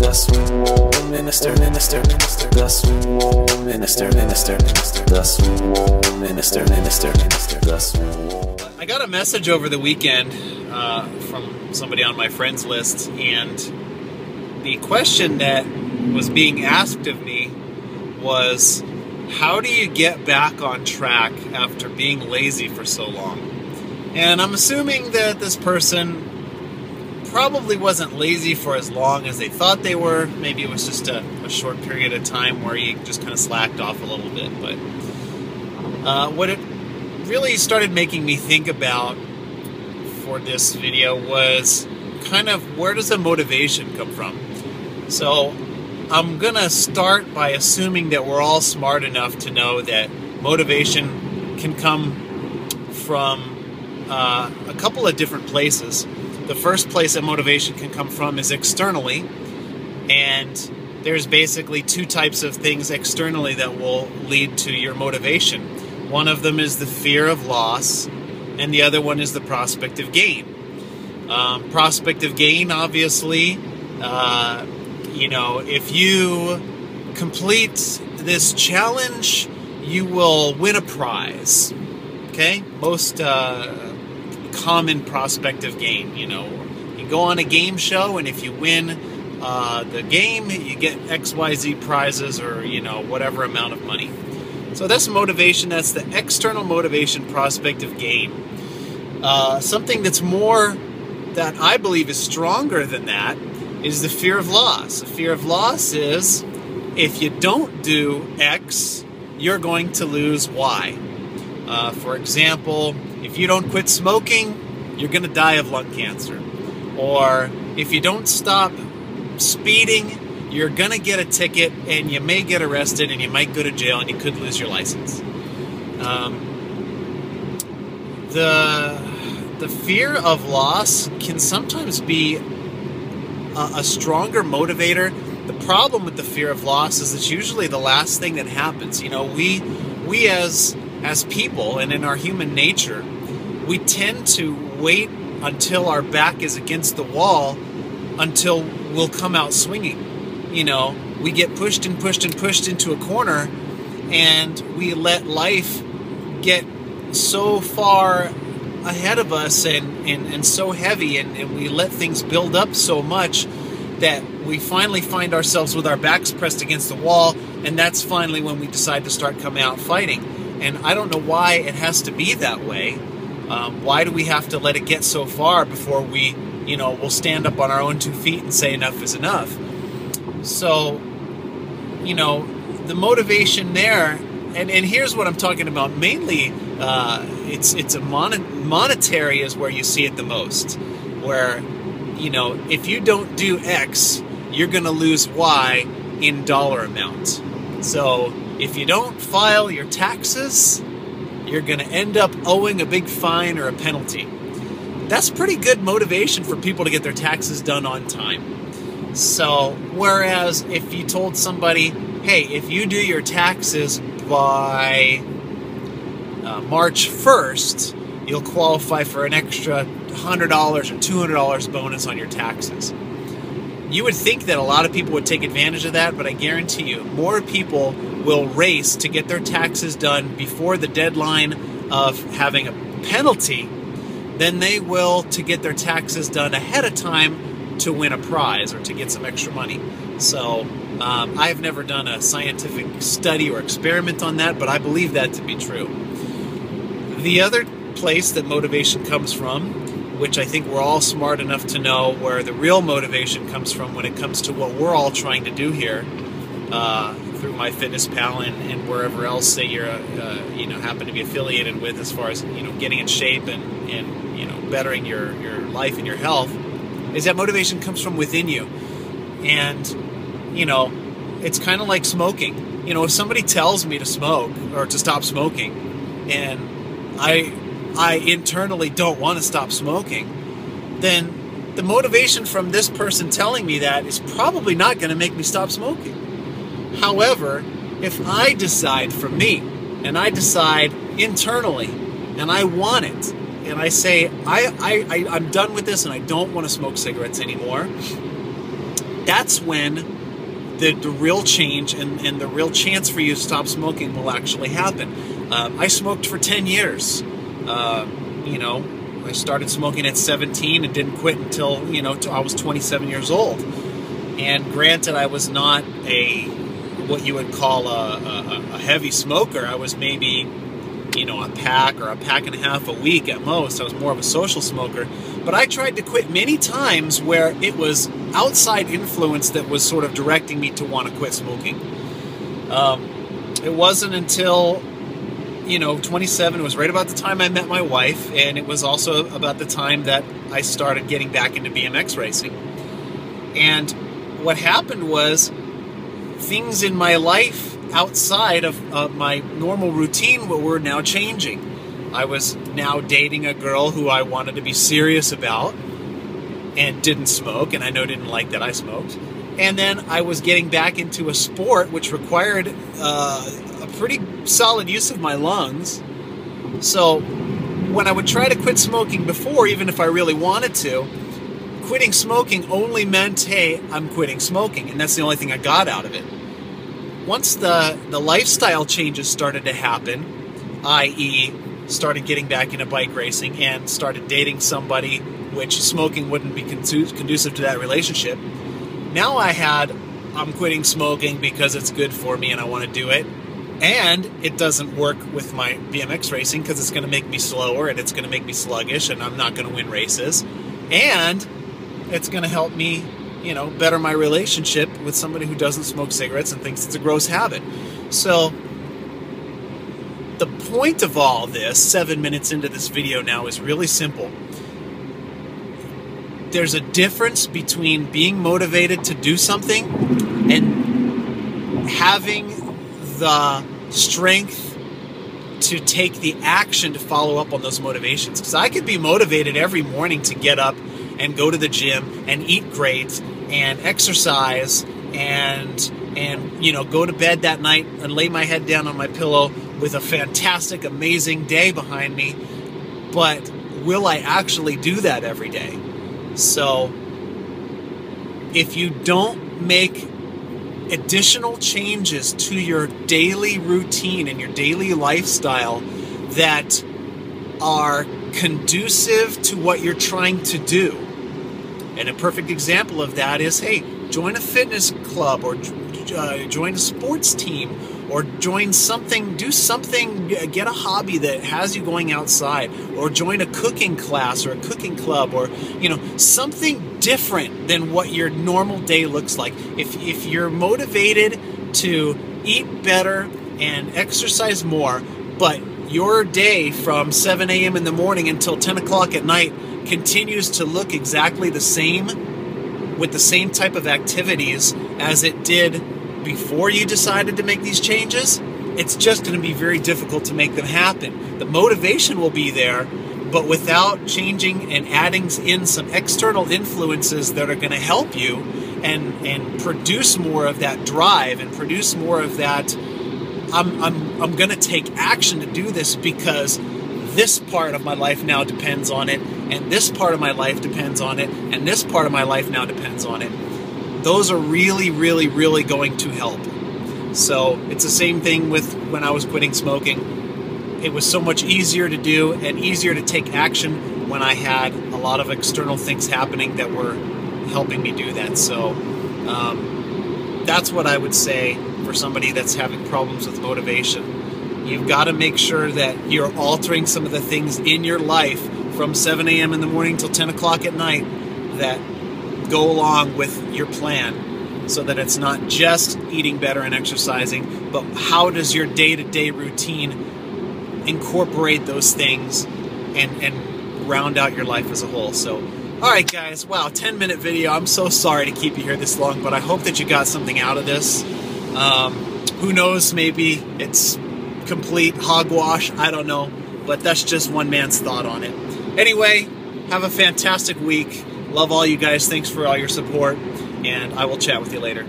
Minister, Minister, Minister, Minister, Minister, Minister, Minister, Minister, Minister. I got a message over the weekend uh, from somebody on my friends list, and the question that was being asked of me was, "How do you get back on track after being lazy for so long?" And I'm assuming that this person probably wasn't lazy for as long as they thought they were. Maybe it was just a, a short period of time where you just kind of slacked off a little bit. But uh, what it really started making me think about for this video was kind of where does the motivation come from? So I'm gonna start by assuming that we're all smart enough to know that motivation can come from uh, a couple of different places. The first place that motivation can come from is externally, and there's basically two types of things externally that will lead to your motivation. One of them is the fear of loss, and the other one is the prospect of gain. Um, prospect of gain, obviously, uh, you know, if you complete this challenge, you will win a prize. Okay? Most uh, common prospect of gain, you know. You go on a game show, and if you win uh, the game, you get XYZ prizes or, you know, whatever amount of money. So that's motivation. That's the external motivation prospect of gain. Uh, something that's more, that I believe is stronger than that, is the fear of loss. The fear of loss is if you don't do X, you're going to lose Y. Uh, for example, if you don't quit smoking, you're going to die of lung cancer. Or if you don't stop speeding, you're going to get a ticket and you may get arrested and you might go to jail and you could lose your license. Um, the, the fear of loss can sometimes be a, a stronger motivator. The problem with the fear of loss is it's usually the last thing that happens. You know, we we as as people and in our human nature, we tend to wait until our back is against the wall until we'll come out swinging. You know, we get pushed and pushed and pushed into a corner and we let life get so far ahead of us and, and, and so heavy and, and we let things build up so much that we finally find ourselves with our backs pressed against the wall and that's finally when we decide to start coming out fighting and i don't know why it has to be that way. Um, why do we have to let it get so far before we you know we'll stand up on our own two feet and say enough is enough? So you know the motivation there and, and here's what i'm talking about. Mainly uh, it's it's a mon- monetary is where you see it the most. Where you know if you don't do x you're going to lose y in dollar amount. So if you don't file your taxes you're going to end up owing a big fine or a penalty that's pretty good motivation for people to get their taxes done on time so whereas if you told somebody hey if you do your taxes by uh, March 1st, you'll qualify for an extra $100 or $200 bonus on your taxes. You would think that a lot of people would take advantage of that, but I guarantee you, more people will race to get their taxes done before the deadline of having a penalty than they will to get their taxes done ahead of time to win a prize or to get some extra money. So um, I've never done a scientific study or experiment on that, but I believe that to be true. The other place that motivation comes from, which I think we're all smart enough to know where the real motivation comes from when it comes to what we're all trying to do here uh, through MyFitnessPal and, and wherever else that you're, uh, you know, happen to be affiliated with as far as, you know, getting in shape and, and you know, bettering your, your life and your health, is that motivation comes from within you. And, you know, it's kind of like smoking. You know, if somebody tells me to smoke or to stop smoking, and I I internally don't want to stop smoking, then the motivation from this person telling me that is probably not going to make me stop smoking. However, if I decide for me and I decide internally and I want it and I say I, I, I I'm done with this and I don't want to smoke cigarettes anymore, that's when the, the real change and, and the real chance for you to stop smoking will actually happen. Um, I smoked for 10 years. Uh, you know, I started smoking at 17 and didn't quit until, you know, I was 27 years old. And granted, I was not a, what you would call a, a, a heavy smoker. I was maybe you know, a pack or a pack and a half a week at most. I was more of a social smoker. But I tried to quit many times where it was outside influence that was sort of directing me to want to quit smoking. Um, it wasn't until, you know, 27, was right about the time I met my wife, and it was also about the time that I started getting back into BMX racing. And what happened was things in my life outside of, of my normal routine were now changing. I was now dating a girl who I wanted to be serious about and didn't smoke, and I know didn't like that I smoked. And then I was getting back into a sport which required uh, pretty solid use of my lungs. So when I would try to quit smoking before, even if I really wanted to, quitting smoking only meant, hey, I'm quitting smoking, and that's the only thing I got out of it once the, the lifestyle changes started to happen, i.e., started getting back into bike racing and started dating somebody, which smoking wouldn't be conducive to that relationship. Now I had, I'm quitting smoking because it's good for me and I want to do it. And it doesn't work with my BMX racing because it's going to make me slower and it's going to make me sluggish and I'm not going to win races. And it's going to help me you know, better my relationship with somebody who doesn't smoke cigarettes and thinks it's a gross habit. So, the point of all this, seven minutes into this video now, is really simple. There's a difference between being motivated to do something and having the strength to take the action to follow up on those motivations. Because I could be motivated every morning to get up and go to the gym and eat great and exercise and and you know go to bed that night and lay my head down on my pillow with a fantastic amazing day behind me but will I actually do that every day so if you don't make additional changes to your daily routine and your daily lifestyle that are conducive to what you're trying to do. And a perfect example of that is hey, join a fitness club or uh, join a sports team or join something, do something, uh, get a hobby that has you going outside, or join a cooking class or a cooking club, or you know something different than what your normal day looks like. If if you're motivated to eat better and exercise more, but your day from 7 a.m. in the morning until 10 o'clock at night continues to look exactly the same with the same type of activities as it did before you decided to make these changes, it's just going to be very difficult to make them happen. The motivation will be there, but without changing and adding in some external influences that are going to help you and and produce more of that drive and produce more of that I'm I'm I'm going to take action to do this because this part of my life now depends on it, and this part of my life depends on it, and this part of my life now depends on it. Those are really, really, really going to help. So it's the same thing with when I was quitting smoking. It was so much easier to do and easier to take action when I had a lot of external things happening that were helping me do that. So um, that's what I would say for somebody that's having problems with motivation You've got to make sure that you're altering some of the things in your life from 7 a.m. in the morning till 10 o'clock at night that go along with your plan so that it's not just eating better and exercising, but how does your day to day routine incorporate those things and, and round out your life as a whole? So, all right, guys, wow, 10 minute video. I'm so sorry to keep you here this long, but I hope that you got something out of this. Um, who knows, maybe it's complete hogwash. I don't know. But that's just one man's thought on it. Anyway, have a fantastic week. Love all you guys. Thanks for all your support. And I will chat with you later.